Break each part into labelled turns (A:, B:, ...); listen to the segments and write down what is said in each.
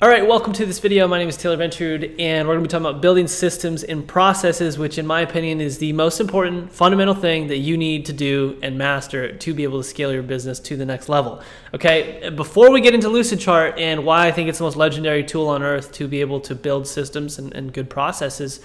A: All right, welcome to this video. My name is Taylor Benterud, and we're going to be talking about building systems and processes, which, in my opinion, is the most important fundamental thing that you need to do and master to be able to scale your business to the next level. Okay, before we get into Lucidchart and why I think it's the most legendary tool on earth to be able to build systems and, and good processes,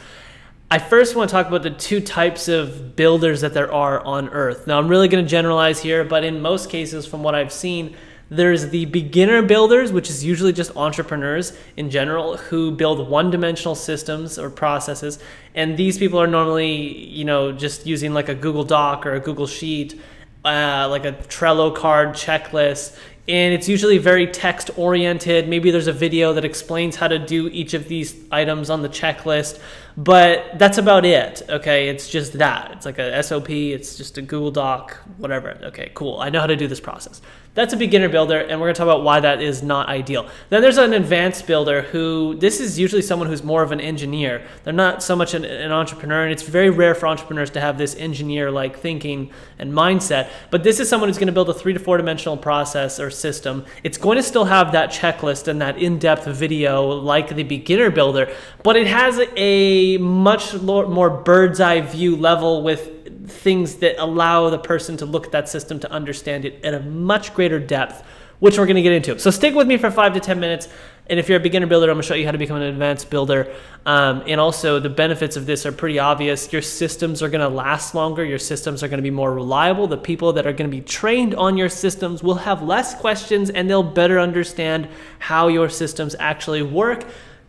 A: I first want to talk about the two types of builders that there are on earth. Now, I'm really going to generalize here, but in most cases, from what I've seen, there's the beginner builders, which is usually just entrepreneurs in general who build one-dimensional systems or processes. And these people are normally, you know, just using like a Google Doc or a Google Sheet, uh, like a Trello card checklist. And it's usually very text oriented. Maybe there's a video that explains how to do each of these items on the checklist, but that's about it. Okay, it's just that. It's like a SOP, it's just a Google Doc, whatever. Okay, cool. I know how to do this process. That's a beginner builder, and we're going to talk about why that is not ideal. Then there's an advanced builder who, this is usually someone who's more of an engineer. They're not so much an, an entrepreneur, and it's very rare for entrepreneurs to have this engineer like thinking and mindset. But this is someone who's going to build a three to four dimensional process or system. It's going to still have that checklist and that in depth video like the beginner builder, but it has a much more bird's eye view level with things that allow the person to look at that system to understand it at a much greater depth, which we're going to get into. So stick with me for five to 10 minutes. And if you're a beginner builder, I'm going to show you how to become an advanced builder. Um, and also, the benefits of this are pretty obvious. Your systems are going to last longer. Your systems are going to be more reliable. The people that are going to be trained on your systems will have less questions and they'll better understand how your systems actually work.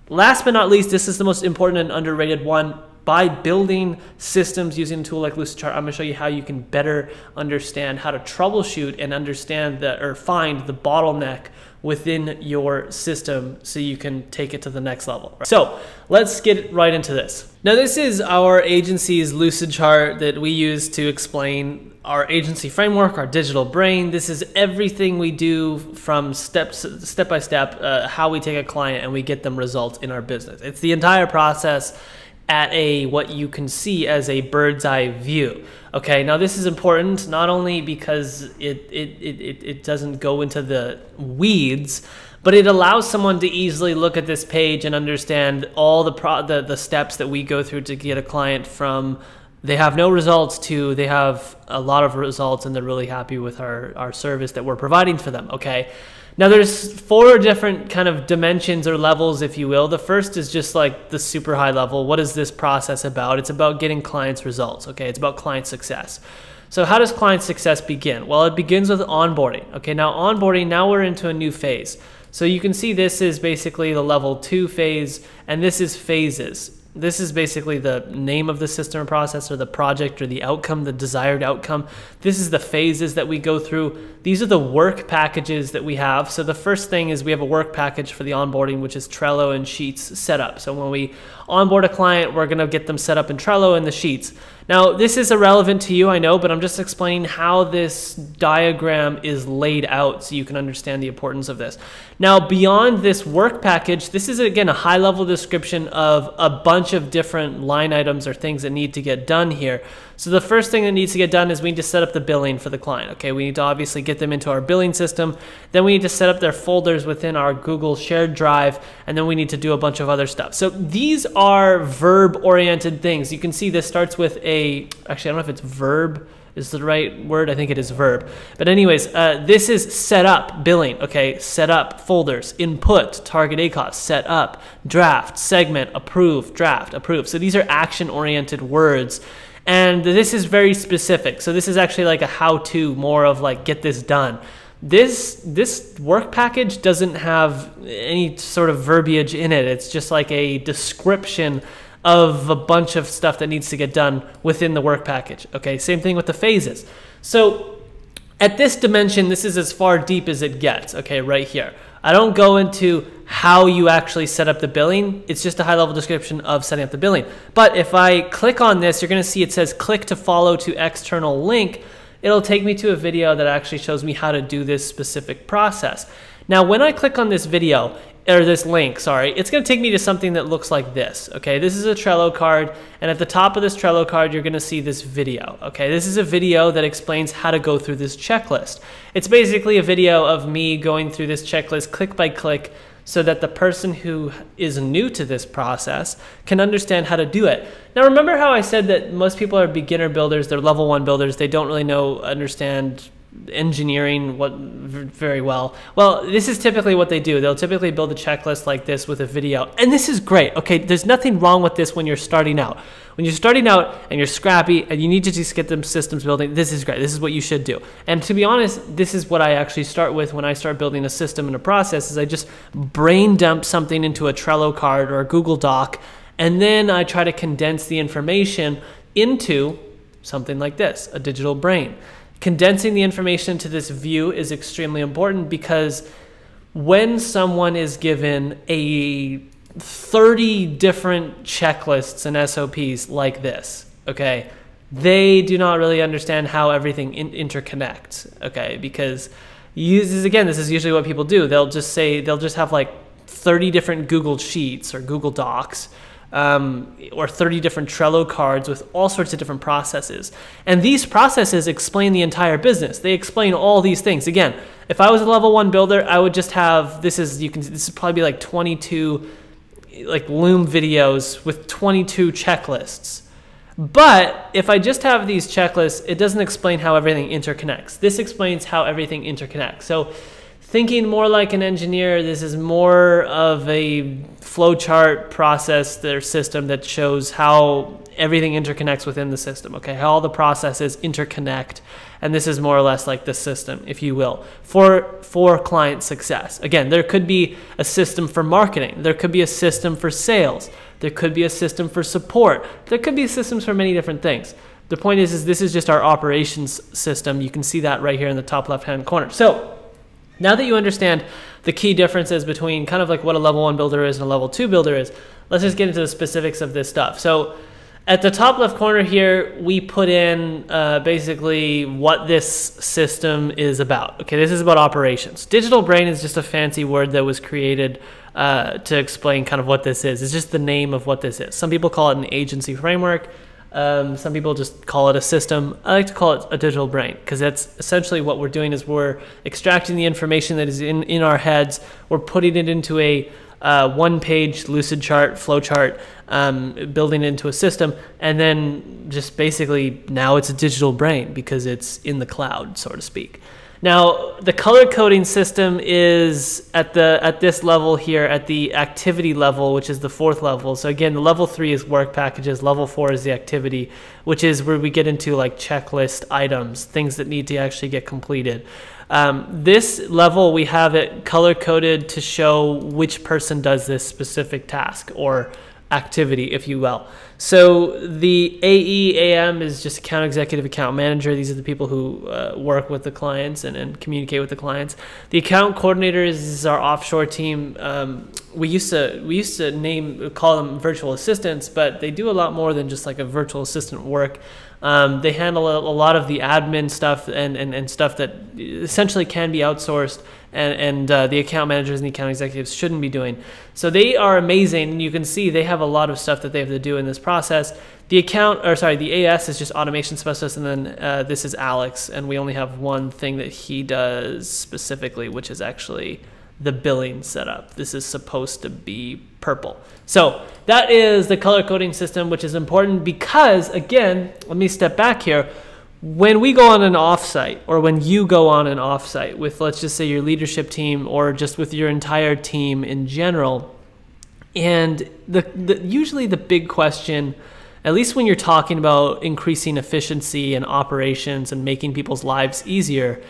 A: Last but not least, this is the most important and underrated one by building systems using a tool like Lucidchart, I'm to show you how you can better understand how to troubleshoot and understand the or find the bottleneck within your system so you can take it to the next level. So let's get right into this. Now this is our agency's Lucidchart that we use to explain our agency framework, our digital brain. This is everything we do from steps, step by step, uh, how we take a client and we get them results in our business. It's the entire process at a what you can see as a bird's eye view. Okay, now this is important not only because it it, it, it doesn't go into the weeds, but it allows someone to easily look at this page and understand all the pro the, the steps that we go through to get a client from they have no results to they have a lot of results and they're really happy with our, our service that we're providing for them. Okay. Now there's four different kind of dimensions or levels, if you will. The first is just like the super high level. What is this process about? It's about getting clients results. Okay, it's about client success. So how does client success begin? Well, it begins with onboarding. Okay, now onboarding, now we're into a new phase. So you can see this is basically the level two phase, and this is phases this is basically the name of the system or process or the project or the outcome, the desired outcome. This is the phases that we go through. These are the work packages that we have. So the first thing is we have a work package for the onboarding, which is Trello and Sheets setup. So when we onboard a client, we're going to get them set up in Trello and the Sheets. Now, this is irrelevant to you, I know, but I'm just explaining how this diagram is laid out so you can understand the importance of this. Now, beyond this work package, this is again a high level description of a bunch of different line items or things that need to get done here. So the first thing that needs to get done is we need to set up the billing for the client. Okay, we need to obviously get them into our billing system. Then we need to set up their folders within our Google shared drive, and then we need to do a bunch of other stuff. So these are verb-oriented things. You can see this starts with a, actually I don't know if it's verb, is the right word. I think it is verb. But anyways, uh, this is set up billing. Okay, set up folders, input, target ACOS, set up, draft, segment, approve, draft, approve. So these are action oriented words and this is very specific. So this is actually like a how-to, more of like get this done. This this work package doesn't have any sort of verbiage in it. It's just like a description of a bunch of stuff that needs to get done within the work package. Okay, same thing with the phases. So at this dimension, this is as far deep as it gets, okay, right here. I don't go into how you actually set up the billing. It's just a high level description of setting up the billing. But if I click on this, you're going to see it says click to follow to external link. It'll take me to a video that actually shows me how to do this specific process. Now, when I click on this video, or this link, sorry, it's going to take me to something that looks like this. Okay, this is a Trello card, and at the top of this Trello card, you're going to see this video. Okay, this is a video that explains how to go through this checklist. It's basically a video of me going through this checklist click by click so that the person who is new to this process can understand how to do it. Now, remember how I said that most people are beginner builders, they're level one builders, they don't really know, understand engineering what very well. Well, this is typically what they do. They'll typically build a checklist like this with a video. And this is great. Okay, there's nothing wrong with this when you're starting out. When you're starting out and you're scrappy and you need to just get them systems building, this is great. This is what you should do. And to be honest, this is what I actually start with when I start building a system and a process is I just brain dump something into a Trello card or a Google Doc and then I try to condense the information into something like this, a digital brain. Condensing the information to this view is extremely important because when someone is given a 30 different checklists and SOPs like this, okay, they do not really understand how everything in interconnects, okay, because uses again, this is usually what people do. They'll just say they'll just have like 30 different Google Sheets or Google Docs um, or 30 different Trello cards with all sorts of different processes. And these processes explain the entire business. They explain all these things. Again, if I was a level one builder, I would just have this is you can this would probably be like 22 like Loom videos with 22 checklists. But if I just have these checklists, it doesn't explain how everything interconnects. This explains how everything interconnects. So thinking more like an engineer, this is more of a flowchart process their system that shows how everything interconnects within the system, okay? How all the processes interconnect. And this is more or less like the system, if you will, for, for client success. Again, there could be a system for marketing. There could be a system for sales. There could be a system for support. There could be systems for many different things. The point is, is this is just our operations system. You can see that right here in the top left-hand corner. So now that you understand the key differences between kind of like what a level one builder is and a level two builder is, let's just get into the specifics of this stuff. So at the top left corner here, we put in uh, basically what this system is about. Okay, this is about operations. Digital brain is just a fancy word that was created uh, to explain kind of what this is. It's just the name of what this is. Some people call it an agency framework. Um, some people just call it a system. I like to call it a digital brain because that's essentially what we're doing is we're extracting the information that is in, in our heads, we're putting it into a uh, one-page Lucidchart, flowchart, um, building it into a system, and then just basically now it's a digital brain because it's in the cloud, so to speak. Now, the color coding system is at the at this level here, at the activity level, which is the fourth level. So again, the level three is work packages. Level four is the activity, which is where we get into like checklist items, things that need to actually get completed. Um, this level, we have it color coded to show which person does this specific task or activity, if you will. So the AEAM is just account executive, account manager. These are the people who uh, work with the clients and, and communicate with the clients. The account coordinator is our offshore team. Um, we used to we used to name call them virtual assistants, but they do a lot more than just like a virtual assistant work. Um, they handle a, a, lot of the admin stuff and, and, and stuff that essentially can be outsourced and, and uh, the account managers and the account executives shouldn't be doing. So they are amazing, and you can see they have a lot of stuff that they have to do in this process. The account, or sorry, the AS is just automation specialist, and then uh, this is Alex, and we only have one thing that he does specifically, which is actually the billing setup. This is supposed to be purple. So that is the color coding system, which is important because, again, let me step back here when we go on an offsite or when you go on an offsite with let's just say your leadership team or just with your entire team in general and the, the usually the big question at least when you're talking about increasing efficiency and operations and making people's lives easier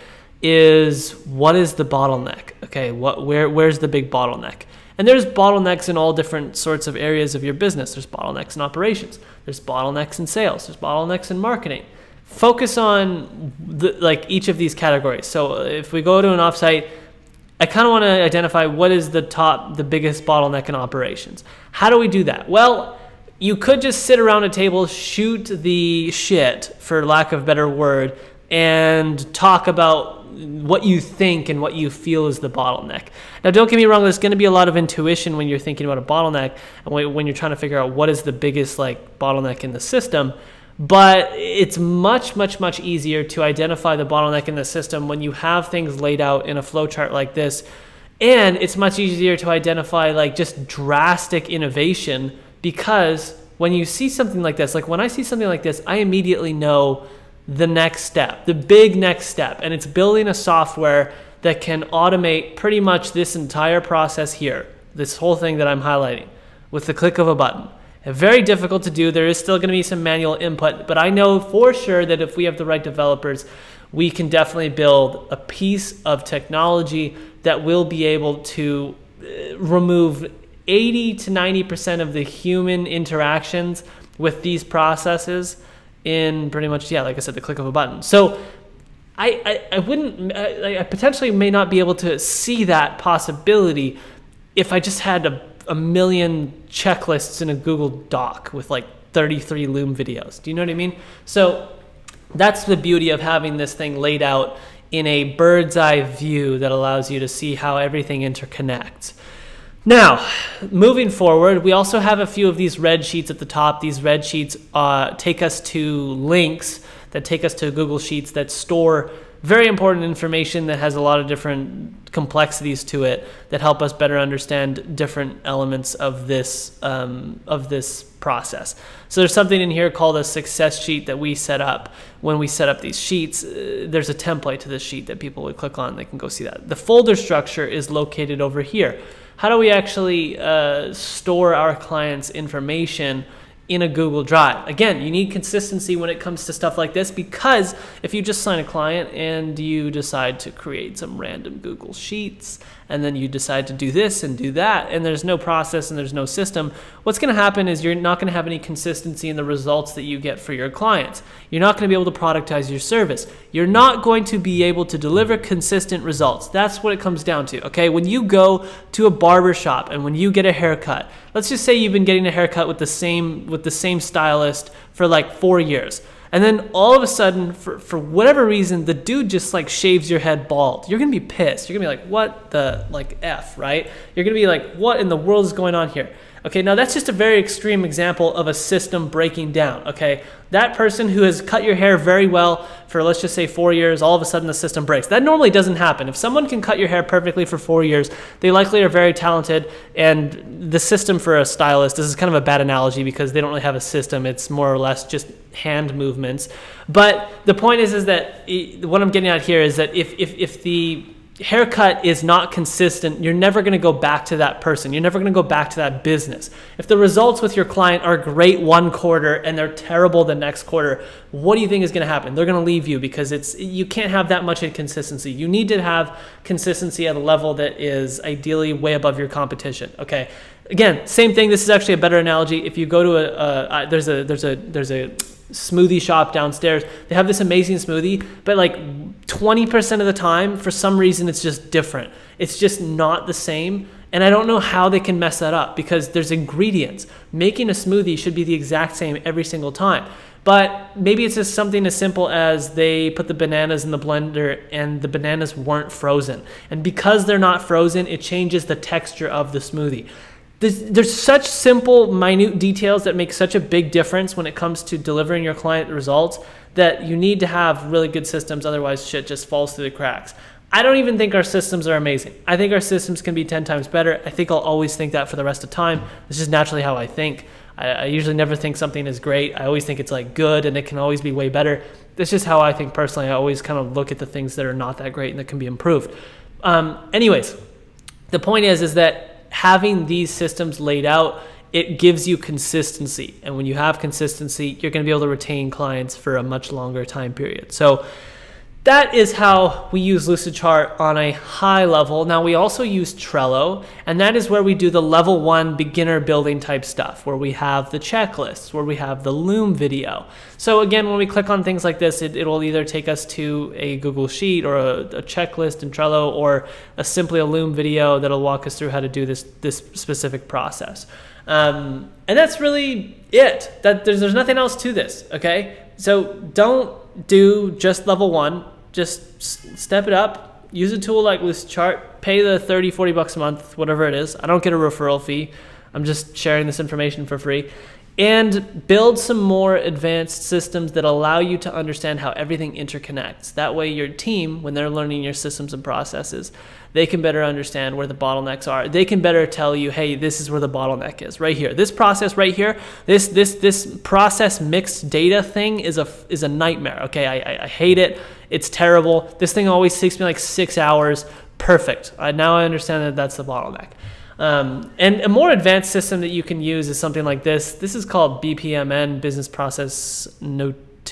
A: is what is the bottleneck okay? What where where's the big bottleneck? And there's bottlenecks in all different sorts of areas of your business. There's bottlenecks in operations. There's bottlenecks in sales. There's bottlenecks in marketing focus on the, like each of these categories. So if we go to an offsite, I kind of want to identify what is the top, the biggest bottleneck in operations. How do we do that? Well, you could just sit around a table, shoot the shit, for lack of better word, and talk about what you think and what you feel is the bottleneck. Now, don't get me wrong, there's going to be a lot of intuition when you're thinking about a bottleneck and when you're trying to figure out what is the biggest like bottleneck in the system. But it's much, much, much easier to identify the bottleneck in the system when you have things laid out in a flowchart like this And it's much easier to identify like just drastic innovation because when you see something like this, like when I see something like this, I immediately know the next step, the big next step. And it's building a software that can automate pretty much this entire process here, this whole thing that I'm highlighting with the click of a button. Very difficult to do. There is still going to be some manual input, but I know for sure that if we have the right developers, we can definitely build a piece of technology that will be able to uh, remove 80 to 90% of the human interactions with these processes in pretty much, yeah, like I said, the click of a button. So I, I, I wouldn't, I, I potentially may not be able to see that possibility if I just had a, a million checklists in a Google Doc with like 33 Loom videos. Do you know what I mean? So that's the beauty of having this thing laid out in a bird's eye view that allows you to see how everything interconnects. Now, moving forward, we also have a few of these red sheets at the top. These red sheets uh, take us to links that take us to Google Sheets that store very important information that has a lot of different complexities to it that help us better understand different elements of this um, of this process. So there's something in here called a success sheet that we set up when we set up these sheets. Uh, there's a template to this sheet that people would click on. They can go see that. The folder structure is located over here how do we actually uh, store our clients' information in a Google Drive? Again, you need consistency when it comes to stuff like this because if you just sign a client and you decide to create some random Google Sheets and then you decide to do this and do that, and there's no process and there's no system, what's going to happen is you're not going to have any consistency in the results that you get for your clients. You're not going to be able to productize your service. You're not going to be able to deliver consistent results. That's what it comes down to. Okay, when you go to a barber shop and when you get a haircut, let's just say you've been getting a haircut with the same with the same stylist for like four years and then all of a sudden, for, for whatever reason, the dude just like shaves your head bald. You're gonna be pissed. You're gonna be like, what the like F, right? You're gonna be like, what in the world is going on here? Okay, now that's just a very extreme example of a system breaking down. Okay, that person who has cut your hair very well for let's just say four years, all of a sudden the system breaks. That normally doesn't happen. If someone can cut your hair perfectly for four years, they likely are very talented. And the system for a stylist, this is kind of a bad analogy because they don't really have a system. It's more or less just hand movements. But the point is, is that eh, what I'm getting at here is that if, if, if the haircut is not consistent, you're never going to go back to that person. You're never going to go back to that business. If the results with your client are great one quarter and they're terrible the next quarter, what do you think is going to happen? They're going to leave you because it's you can't have that much inconsistency. You need to have consistency at a level that is ideally way above your competition. Okay. Again, same thing. This is actually a better analogy. If you go to a, a there's a there's a there's a smoothie shop downstairs. They have this amazing smoothie, but like 20% of the time, for some reason, it's just different. It's just not the same. And I don't know how they can mess that up because there's ingredients. Making a smoothie should be the exact same every single time. But maybe it's just something as simple as they put the bananas in the blender and the bananas weren't frozen. And because they're not frozen, it changes the texture of the smoothie there's, there's such simple, minute details that make such a big difference when it comes to delivering your client results that you need to have really good systems. Otherwise, shit just falls through the cracks. I don't even think our systems are amazing. I think our systems can be 10 times better. I think I'll always think that for the rest of time. This is naturally how I think. I, I, usually never think something is great. I always think it's like good and it can always be way better. That's just how I think personally. I always kind of look at the things that are not that great and that can be improved. Um, anyways, the point is, is that having these systems laid out, it gives you consistency. And when you have consistency, you're going to be able to retain clients for a much longer time period. So that is how we use Lucidchart on a high level. Now we also use Trello, and that is where we do the level one beginner building type stuff, where we have the checklists, where we have the Loom video. So again, when we click on things like this, it, will either take us to a Google Sheet or a, a, checklist in Trello, or a, simply a Loom video that'll walk us through how to do this this specific process. Um, and that's really it. That there's, there's nothing else to this. Okay, so don't do just level one just step it up. Use a tool like this chart. Pay the 30, 40 bucks a month, whatever it is. I don't get a referral fee. I'm just sharing this information for free. and build some more advanced systems that allow you to understand how everything interconnects. That way, your team, when they're learning your systems and processes, they can better understand where the bottlenecks are. They can better tell you, hey, this is where the bottleneck is, right here. This process right here, this this this process mixed data thing is a is a nightmare. Okay, I, I, hate it. It's terrible. This thing always takes me like six hours. Perfect. Uh, now I understand that that's the bottleneck. Um, and a more advanced system that you can use is something like this. This is called BPMN, Business Process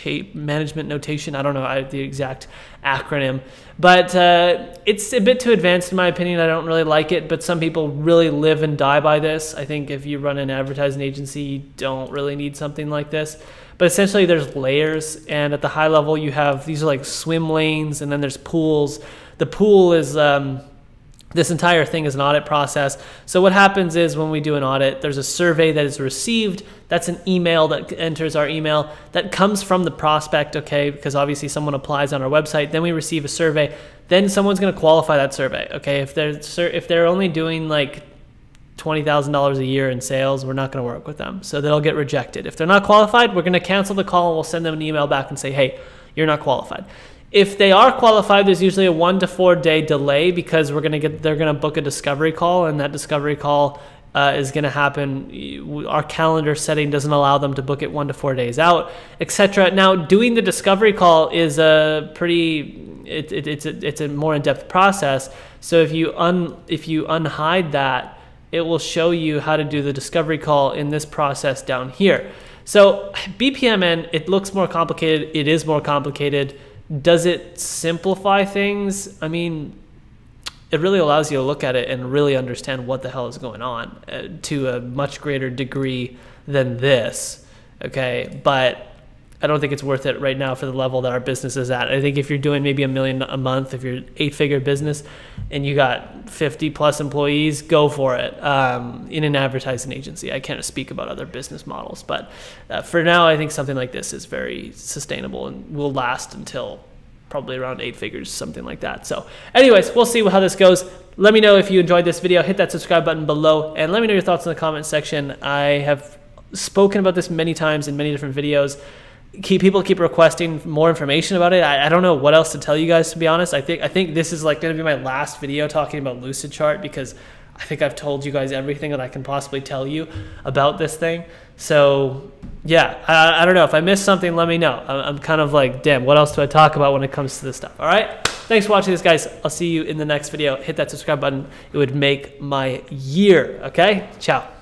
A: Nota- Management Notation. I don't know the exact acronym, but uh, it's a bit too advanced in my opinion. I don't really like it, but some people really live and die by this. I think if you run an advertising agency, you don't really need something like this. But essentially, there's layers, and at the high level, you have these are like swim lanes, and then there's pools. The pool is um, this entire thing is an audit process. So what happens is when we do an audit, there's a survey that is received. That's an email that enters our email that comes from the prospect, okay? Because obviously someone applies on our website. Then we receive a survey. Then someone's going to qualify that survey, okay? If they're if they're only doing like twenty thousand dollars a year in sales, we're not going to work with them. So they'll get rejected. If they're not qualified, we're going to cancel the call and we'll send them an email back and say, hey, you're not qualified. If they are qualified, there's usually a one to four day delay because we're gonna get they're gonna book a discovery call, and that discovery call uh, is going to happen. Our calendar setting doesn't allow them to book it one to four days out, etc. Now, doing the discovery call is a pretty it, it, it's a, it's a more in depth process. So if you un if you unhide that, it will show you how to do the discovery call in this process down here. So BPMN, it looks more complicated. It is more complicated. Does it simplify things? I mean, it really allows you to look at it and really understand what the hell is going on uh, to a much greater degree than this. Okay, but I don't think it's worth it right now for the level that our business is at. I think if you're doing maybe a million a month, if you're eight figure business and you got 50 plus employees, go for it um, in an advertising agency. I can't speak about other business models, but uh, for now, I think something like this is very sustainable and will last until probably around eight figures, something like that. So, anyways, we'll see how this goes. Let me know if you enjoyed this video. Hit that subscribe button below and let me know your thoughts in the comment section. I have spoken about this many times in many different videos keep people keep requesting more information about it. I, I, don't know what else to tell you guys to be honest. I think I think this is like going to be my last video talking about Lucid Chart because I think I've told you guys everything that I can possibly tell you about this thing. So yeah, I, I don't know if I missed something. Let me know. I'm, I'm kind of like, damn, what else do I talk about when it comes to this stuff? All right. Thanks for watching this, guys. I'll see you in the next video. Hit that subscribe button. It would make my year. Okay. Ciao.